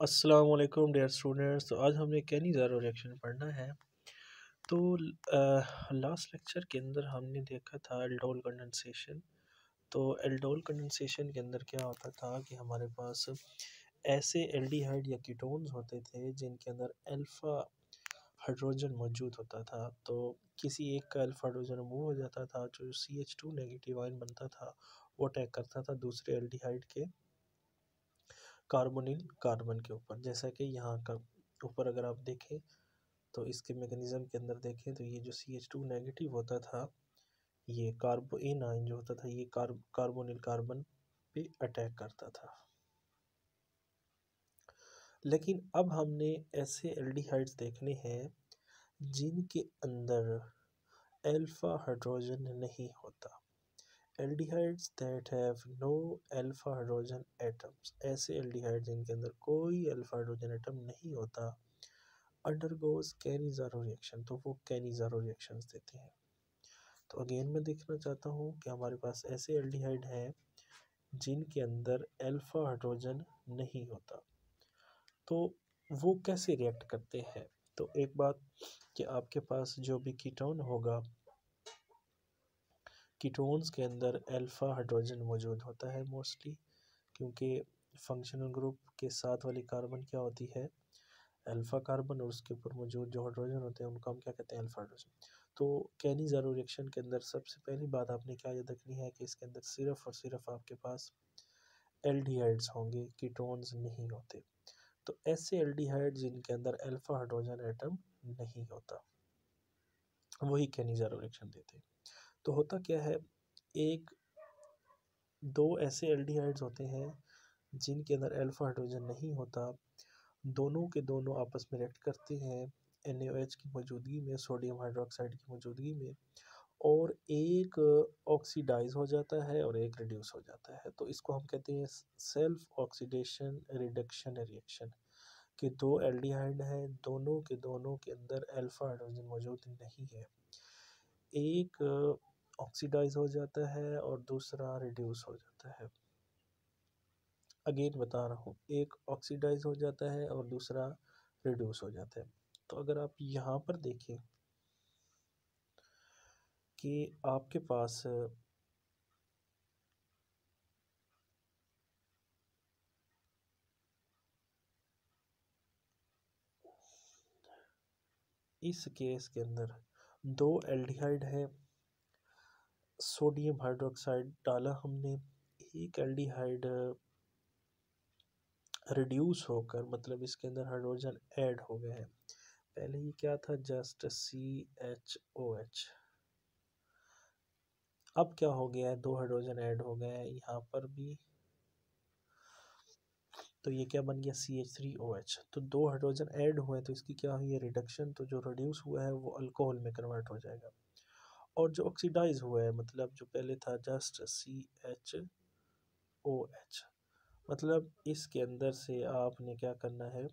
वालेकुम dear students. तो आज हमने कैनिज़ारो रिएक्शन पढ़ना है। तो लास्ट लेक्चर के अंदर हमने देखा था एल्डोल कंडेंसेशन। तो एल्डोल कंडेंसेशन के अंदर क्या होता था कि हमारे पास ऐसे एल्डिहाइड या कीटोन्स होते थे जिनके अंदर अल्फ़ा हाइड्रोजन मौजूद होता था। तो किसी एक का अल्फ़ा हाइड्रोजन रिमूव हो जाता था जो C H two negative ion बनता था, वो अटैक करता था दूसरे एल्डिहाइड के। कार्बोनिल, कार्बन के ऊपर। जैसा कि यहाँ का ऊपर अगर आप देखें तो इसके मेकनिज़म के अंदर देखें तो ये जो सी एच टू नेगेटिव होता था, ये कार्बो ए नाइन जो होता था, ये कार्ब कार्बोनिल कार्बन पे अटैक करता था। लेकिन अब हमने ऐसे एल्डिहाइड्स देखने हैं, जिनके अंदर अल्फ़ा हाइड्रोजन नहीं होता। Aldehydes that have no alpha hydrogen atoms ऐसे एल्डिहाइड जिनके अंदर कोई अल्फ़ा हाइड्रोजन एटम नहीं होता अंडरगोज कैनिजारो रिएक्शन तो वो कैनिजारो रिएक्शंस देते हैं। तो अगेन मैं देखना चाहता हूँ कि हमारे पास ऐसे एल्डिहाइड हैं जिनके अंदर अल्फ़ा हाइड्रोजन नहीं होता। तो वो कैसे रिएक्ट करते हैं? तो एक बात कि आपके पास जो भी कीटोन होगा कीटोन्स के अंदर अल्फ़ा हाइड्रोजन मौजूद होता है मोस्टली क्योंकि फंक्शनल ग्रुप के साथ वाली कार्बन क्या होती है? अल्फ़ा कार्बन और उसके ऊपर मौजूद जो हाइड्रोजन होते हैं, उनको हम क्या कहते हैं अल्फ़ा हाइड्रोजन तो कैनी ज़ारो रिएक्शन के अंदर सबसे पहली बात आपने क्या याद रखनी है कि इसके अंदर सिर्फ़ और सिर्फ़ आपके पास एल्डिहाइड्स होंगे, कीटोन्स नहीं होते। तो ऐसे एल्डिहाइड जिनके अंदर अल्फ़ा हाइड्रोजन एटम नहीं होता। वही कैनी ज़ारो रिएक्शन देते हैं। तो होता क्या है, एक, दो ऐसे एल्डिहाइड्स होते हैं, जिनके अंदर अल्फ़ा हाइड्रोजन नहीं होता। दोनों के दोनों आपस में रिएक्ट करते हैं एन की मौजूदगी में सोडियम हाइड्रोक्साइड की मौजूदगी में, और एक ऑक्सीडाइज हो जाता है और एक रिड्यूस हो जाता है। तो इसको हम कहते हैं सेल्फ ऑक्सीडेशन रिडक्शन रिएक्शन कि दो एल्डिहाइड हैं, दोनों के दोनों के अंदर अल्फ़ा हाइड्रोजन मौजूद नहीं है। एक ऑक्सीडाइज हो जाता है और दूसरा रिड्यूस हो जाता है। अगेन बता रहा हूँ, एक ऑक्सीडाइज हो जाता है और दूसरा रिड्यूस हो जाता है। तो अगर आप यहाँ पर देखें कि आपके पास इस केस के अंदर दो एल्डिहाइड है। सोडियम हाइड्रोक्साइड डाला हमने, एक एल्डिहाइड रिड्यूस होकर मतलब इसके अंदर हाइड्रोजन ऐड हो गए हैं। पहले ये क्या था? Just C H O H अब क्या हो गया है? दो हाइड्रोजन ऐड हो गए हैं, यहाँ पर भी। तो ये क्या बन गया? C H three O H तो दो हाइड्रोजन ऐड हुए तो इसकी क्या हुई है? रिडक्शन तो जो रिड्यूस हुआ है, वो अल्कोहल में कन्वर्ट हो जाएगा। और जो ऑक्सीडाइज हुआ है मतलब जो पहले था just C H O H मतलब इसके अंदर से आपने क्या करना है?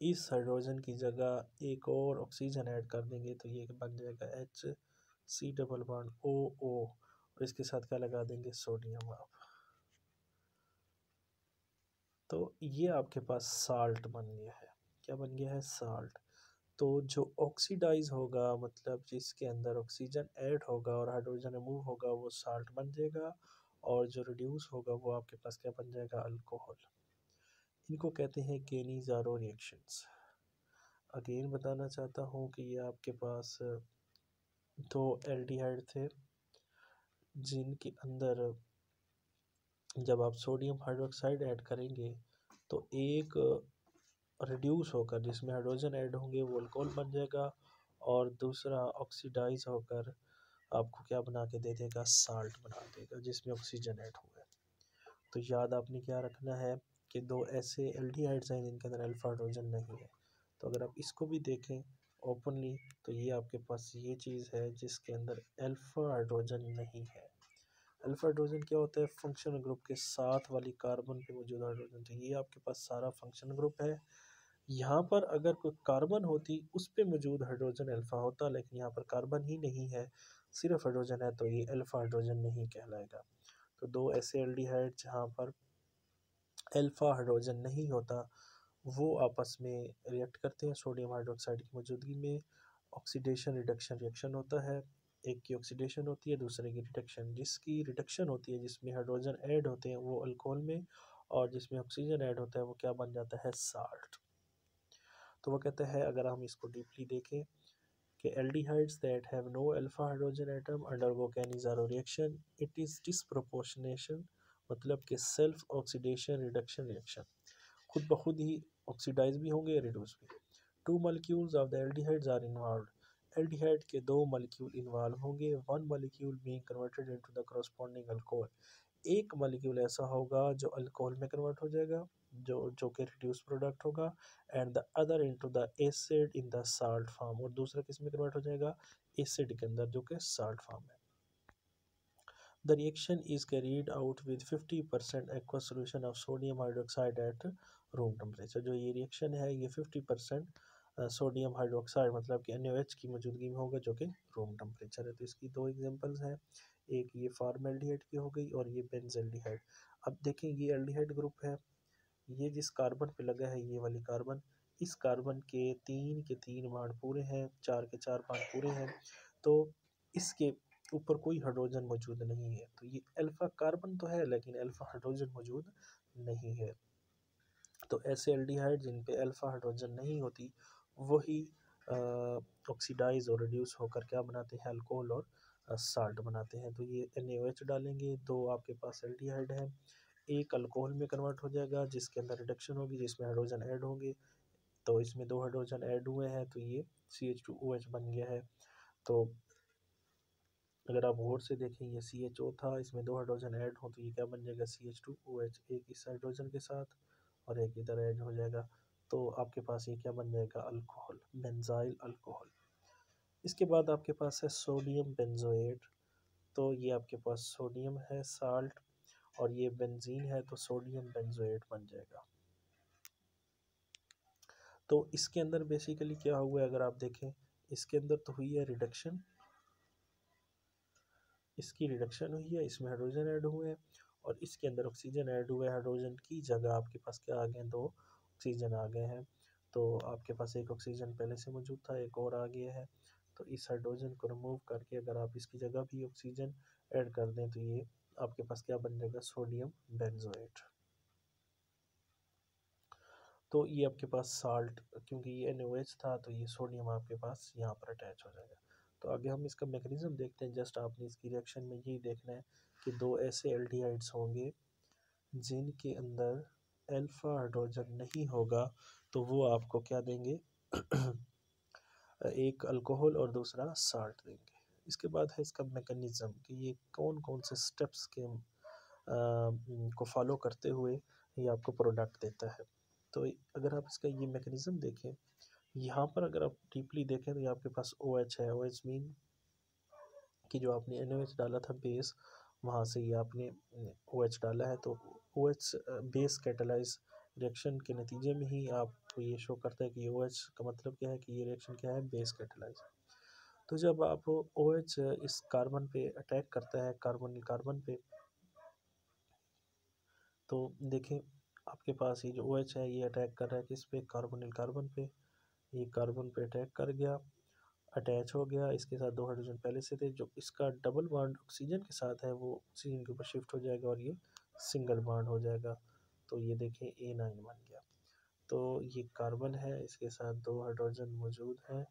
इस हाइड्रोजन की जगह एक और ऑक्सीजन ऐड कर देंगे तो ये बन जाएगा H C double one O O और इसके साथ क्या लगा देंगे? सोडियम आप। तो ये आपके पास साल्ट बन गया है। क्या बन गया है? साल्ट तो जो ऑक्सीडाइज होगा मतलब जिसके अंदर ऑक्सीजन ऐड होगा और हाइड्रोजन रिमूव होगा, वो साल्ट बन जाएगा और जो रिड्यूस होगा, वो आपके पास क्या बन जाएगा? अल्कोहल इनको कहते हैं केनीजारो रिएक्शंस अगेन बताना चाहता हूँ कि ये आपके पास, दो एल्डिहाइड थे, जिनके अंदर जब आप सोडियम हाइड्रोक्साइड ऐड करेंगे तो एक रिड्यूस होकर, जिसमें हाइड्रोजन ऐड होंगे, वो अल्कोहल बन जाएगा और दूसरा ऑक्सीडाइज होकर आपको क्या बना के दे देगा? साल्ट बना देगा, जिसमें ऑक्सीजन ऐड हुआ है। तो याद आपने क्या रखना है कि दो ऐसे एल्डिहाइड्स हैं जिनके अंदर अल्फ़ा हाइड्रोजन नहीं है। तो अगर आप इसको भी देखें ओपनली तो ये आपके पास ये चीज़ है जिसके अंदर अल्फ़ा हाइड्रोजन नहीं है। अल्फ़ा हाइड्रोजन क्या होता है? फ़ंक्शन ग्रुप के साथ वाली कार्बन पे मौजूद हाइड्रोजन तो ये आपके पास सारा फ़ंक्शन ग्रुप है। यहाँ पर अगर कोई कार्बन होती, उस पर मौजूद हाइड्रोजन अल्फ़ा होता, लेकिन यहाँ पर कार्बन ही नहीं है। सिर्फ़ हाइड्रोजन है तो ये अल्फ़ा हाइड्रोजन नहीं कहलाएगा। तो दो ऐसे एल्डिहाइड जहाँ पर अल्फ़ा हाइड्रोजन नहीं होता, वो आपस में रिएक्ट करते हैं। सोडियम हाइड्रोक्साइड की मौजूदगी में ऑक्सीडेशन रिडक्शन रिएक्शन होता है। एक की ऑक्सीडेशन होती है, दूसरे की रिडक्शन जिसकी रिडक्शन होती है, जिसमें हाइड्रोजन ऐड होते हैं, वो अल्कोहल में और जिसमें ऑक्सीजन ऐड होता है, वो क्या बन जाता है? साल्ट तो वो कहते हैं, अगर हम इसको डीपली देखें कि aldehydes that have no alpha hydrogen atom undergo Cannizzaro reaction it is disproportionation मतलब कि सेल्फ ऑक्सीडेशन रिडक्शन रिएक्शन खुद ब खुद ही ऑक्सीडाइज भी होंगे रिड्यूस भी। Two molecules of the aldehydes are involve aldehyde के दो मलिक्यूल इन्वॉल्व होंगे। One molecule being converted into the corresponding alcohol एक मलिक्यूल ऐसा होगा जो अल्कोहल में कन्वर्ट हो जाएगा, जो जो कि रिड्यूस प्रोडक्ट होगा and the other into the acid in the salt form और दूसरा किसमें कन्वर्ट हो जाएगा? एसिड के अंदर, जो कि साल्ट फॉर्म है। The reaction is carried out with 50% aqueous solution of sodium hydroxide at room temperature. जो ये रिएक्शन है, ये 50% सोडियम हाइड्रोक्साइड मतलब कि एन की मौजूदगी में होगा जो कि रूम टेम्परेचर है। तो इसकी दो एग्जांपल्स हैं। एक ये फार्मेल्डिहाइड की हो गई और ये बेंजेल्डिहाइड अब देखें, ये एल्डिहाइड ग्रुप है। ये जिस कार्बन पे लगा है, ये वाली कार्बन इस कार्बन के तीन के तीन बाण पूरे हैं, चार के चार बाढ़ पूरे हैं। तो इसके ऊपर कोई हाइड्रोजन मौजूद नहीं है। तो ये अल्फ़ा कार्बन तो है, लेकिन अल्फ़ा हाइड्रोजन मौजूद नहीं है। तो ऐसे एल्डिहाइड जिन पे अल्फ़ा हाइड्रोजन नहीं होती वही ऑक्सीडाइज और रिड्यूस होकर क्या बनाते हैं? अल्कोहल और साल्ट बनाते हैं। तो ये एन डालेंगे, दो आपके पास एल्डिहाइड है। एक अल्कोहल में कन्वर्ट हो जाएगा, जिसके अंदर रिडक्शन होगी, जिसमें हाइड्रोजन ऐड होंगे। तो इसमें दो हाइड्रोजन ऐड हुए हैं तो ये C H two O H बन गया है। तो अगर आप गौर से देखें, ये सी एच ओ था, इसमें दो हाइड्रोजन ऐड हो तो ये क्या बन जाएगा? C H two O H एक इस हाइड्रोजन के साथ और एक इधर ऐड हो जाएगा। तो आपके पास ये क्या बन जाएगा? अल्कोहल बेंजाइल अल्कोहल इसके बाद आपके पास है सोडियम बेंजोएट तो ये आपके पास सोडियम है साल्ट और ये बेंजीन है तो सोडियम बेंजोएट बन जाएगा. तो इसके अंदर बेसिकली क्या हुआ है अगर आप देखें? इसके अंदर तो हुई है रिडक्शन इसकी रिडक्शन हुई है, इसमें हाइड्रोजन ऐड हुए हैं, और इसके अंदर ऑक्सीजन ऐड हुआ है. हाइड्रोजन की जगह आपके पास क्या आ गए दो ऑक्सीजन आ गए हैं। तो आपके पास एक ऑक्सीजन पहले से मौजूद था, एक और आ गया है। तो इस हाइड्रोजन को रिमूव करके अगर आप इसकी जगह भी ऑक्सीजन ऐड कर दें तो ये आपके पास क्या बन जाएगा? सोडियम बेंजोएट तो ये आपके पास साल्ट क्योंकि ये एन था तो ये सोडियम आपके पास यहाँ पर अटैच हो जाएगा। तो आगे हम इसका मैकेनिज़्म देखते हैं। जस्ट आपने इसकी रिएक्शन में यही देखना है कि दो ऐसे एल्डिहाइड्स होंगे जिनके अंदर अल्फ़ा हाइड्रोजन नहीं होगा तो वो आपको क्या देंगे? एक अल्कोहल और दूसरा साल्ट देंगे। इसके बाद है इसका मैकेनिज़्म कि ये कौन कौन से स्टेप्स के आ, को फॉलो करते हुए ये आपको प्रोडक्ट देता है। तो अगर आप इसका ये मैकेनिज़्म देखें यहाँ पर अगर आप डीपली देखें तो ये आपके पास ओ एच है। ओ एच मीन कि जो आपने एन डाला था बेस वहाँ से ये आपने ओ एच डाला है तो O H base catalyse reaction के नतीजे में ही आपको ये शो करता है कि ओ एच का मतलब क्या है, कि ये रिएक्शन क्या है? बेस कैटलाइज तो जब आप ओ एच इस कार्बन पे अटैक करता है कार्बन कार्बन पे तो देखें, आपके पास ये जो ओ एच है, ये अटैक कर रहा है किस पे? कार्बोनिल कार्बन पे. ये कार्बन पे अटैक कर गया अटैच हो गया, इसके साथ दो हाइड्रोजन पहले से थे, जो इसका डबल बॉन्ड ऑक्सीजन के साथ है, वो ऑक्सीजन के ऊपर शिफ्ट हो जाएगा और ये सिंगल बॉन्ड हो जाएगा तो ये देखें ए नाइन बन गया। तो ये कार्बन है, इसके साथ दो हाइड्रोजन मौजूद हैं।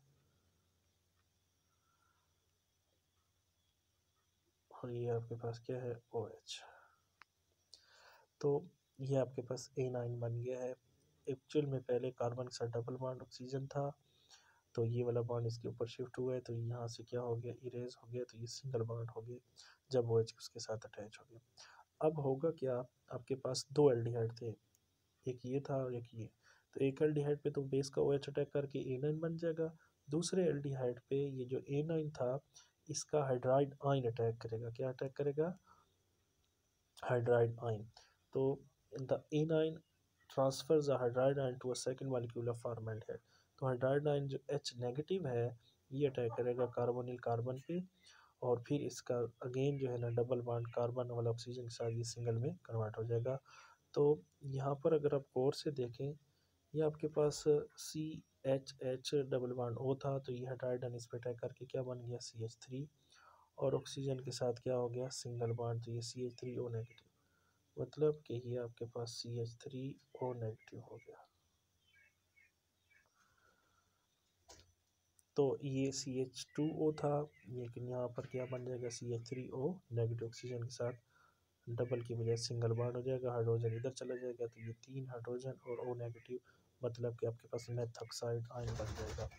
और ये आपके पास क्या है? ओ OH तो ये आपके पास ए नाइन बन गया है। एक्चुअल में पहले कार्बन के साथ डबल बॉन्ड ऑक्सीजन था तो ये वाला बॉन्ड इसके ऊपर शिफ्ट हुआ है तो यहाँ से क्या हो गया? इरेज हो गया तो ये सिंगल बॉन्ड हो गया, जब वो उसके साथ अटैच हो गया। अब होगा क्या? आपके पास दो एल्डिहाइड थे। एक ये था और एक ये। तो एक एल्डिहाइड पे तो बेस का ओ OH अटैक करके ए बन जाएगा। दूसरे एल्डिहाइड पे ये जो ए नाइन था, इसका हाइड्राइड आइन अटैक करेगा। क्या अटैक करेगा? हाइड्राइड आइन तो the anion transfers hydride ion to a second molecule of formaldehyde तो हाइड्राइड आयन जो एच नेगेटिव है, ये अटैक करेगा कार्बोनिल कार्बन पे। और फिर इसका अगेन जो है ना डबल बॉन्ड कार्बन वाला ऑक्सीजन के साथ ये सिंगल में कन्वर्ट हो जाएगा। तो यहाँ पर अगर आप गौर से देखें, ये आपके पास C H H double bond O था तो ये हाइड्रोजन इस पर अटैक करके क्या बन गया? सी एच थ्री और ऑक्सीजन के साथ क्या हो गया? सिंगल बॉन्ड तो ये C H three O negative मतलब कि ये आपके पास C H three O negative हो गया। तो ये सी एच टू ओ था, लेकिन यहाँ पर क्या बन जाएगा? C H three O negative oxygen के साथ डबल की बजाय सिंगल बॉन्ड हो जाएगा हाइड्रोजन इधर चला जाएगा तो ये तीन हाइड्रोजन और ओ नेगेटिव मतलब कि आपके पास मेथक्साइड आयन बन जाएगा।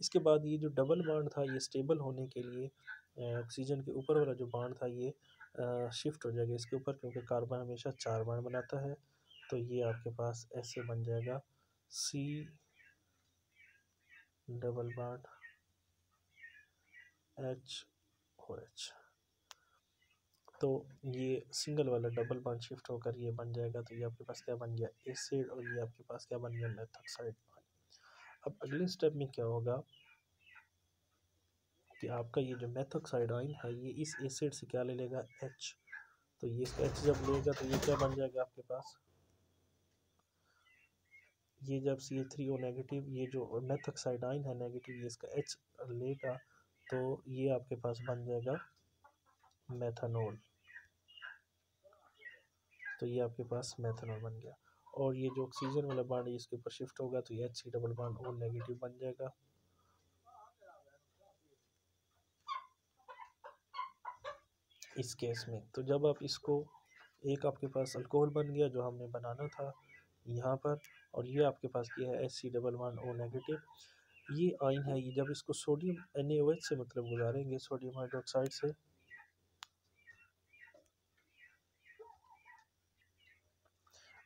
इसके बाद ये जो डबल बाड था, ये स्टेबल होने के लिए ऑक्सीजन के ऊपर वाला जो बाड था, ये शिफ्ट हो जाएगा इसके ऊपर, क्योंकि कार्बन हमेशा चार बाड बनाता है तो ये आपके पास ऐसे बन जाएगा C double bond H O H. तो ये सिंगल वाला डबल बॉन्ड शिफ्ट होकर ये बन जाएगा तो ये आपके पास क्या बन गया? एसिड और ये आपके पास क्या बन गया? मेथोक्साइड अब अगले स्टेप में क्या होगा कि आपका ये जो मेथोक्साइड आइन है, ये इस एसिड से क्या ले लेगा? एच। तो ये इसका एच जब लेगा तो ये क्या बन जाएगा आपके पास? ये जब सी थ्री ओ नेगेटिव ये जो मेथोक्साइड आइन है नेगेटिव ये इसका एच लेगा तो ये आपके पास बन जाएगा मेथनॉल तो ये आपके पास मेथनॉल बन गया। और ये जो ऑक्सीजन वाला बाड इसके ऊपर शिफ्ट होगा तो ये एच सी डबल बाड और नेगेटिव बन जाएगा। इस केस में तो जब आप इसको, एक आपके पास अल्कोहल बन गया, जो हमने बनाना था, यहाँ पर और ये आपके पास क्या है H C double one O negative ये आइन है, ये जब इसको सोडियम एन से मतलब गुजारेंगे सोडियम हाइड्रोक्साइड से।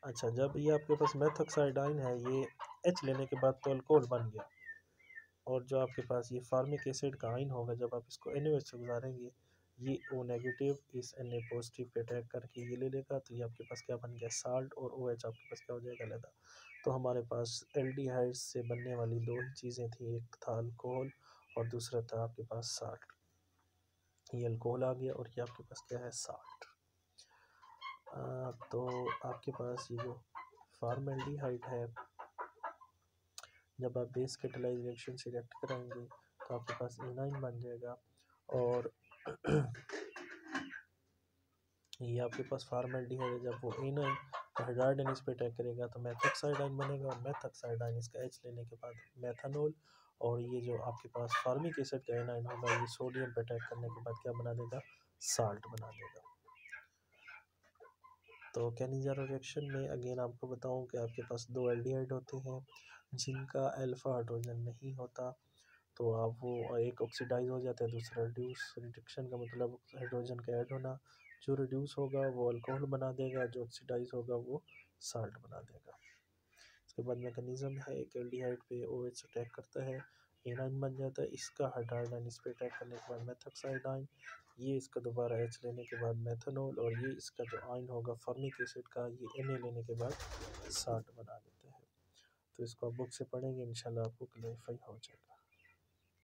अच्छा जब ये आपके पास मेथोक्साइडाइन है, ये एच लेने के बाद तो अल्कोहल बन गया। और जो आपके पास ये फार्मिक एसिड का आइन होगा, जब आप इसको एन से गुजारेंगे ये ओ नेगेटिव इस एन ए पॉजिटिव पे अटैक करके ये ले लेगा तो ये आपके पास क्या बन गया? साल्ट और ओ एच आपके पास क्या हो जाएगा? लेदा तो हमारे पास एल से बनने वाली दो ही चीज़ें थी, एक था अल्कोहल और दूसरा था आपके पास साल्ट ये अल्कोहल आ गया और ये आपके पास क्या है? साल्ट तो आपके पास ये जो फार्मेल्डिहाइड है, जब आप बेस कैटेलाइज रिएक्शन से रिएक्ट कराएँगे तो आपके पास एनाइन बन जाएगा और ये आपके पास फार्मेल्डिहाइड है जब वो एनाइन हाइड्राइडन इस पर अटैक करेगा तो मैथक्साइडाइन बनेगा और मैथक्साइडाइन इसका एच लेने के बाद मैथनॉल और ये जो आपके पास फार्मिक एसिड का एनाइन होगा, ये सोडियम पे अटैक करने के बाद क्या बना देगा? साल्ट बना देगा। तो कैनिजार रिएक्शन में अगेन आपको बताऊँ कि आपके पास दो एल्डिहाइड होते हैं जिनका अल्फ़ा हाइड्रोजन नहीं होता। तो आप वो एक ऑक्सीडाइज हो जाता है, दूसरा रिड्यूस रिडक्शन का मतलब हाइड्रोजन का ऐड होना, जो रिड्यूस होगा वो अल्कोहल बना देगा, जो ऑक्सीडाइज होगा वो साल्ट बना देगा। इसके बाद मैकेनिज़्म है, एक एल्डिहाइड पे ओ एच अटैक करता है एनाइन बन जाता है, इसका हाइड्राइडाइन इस पर अटैक करने के बाद मेथोक्साइडाइन ये इसका दोबारा एच लेने के बाद मेथनॉल और ये इसका जो आइन होगा फर्मिक एसिड का, ये एन लेने के बाद साल्ट बना देते हैं। तो इसको आप बुक से पढ़ेंगे, इंशाल्लाह आपको क्लेरिफाई हो जाएगा।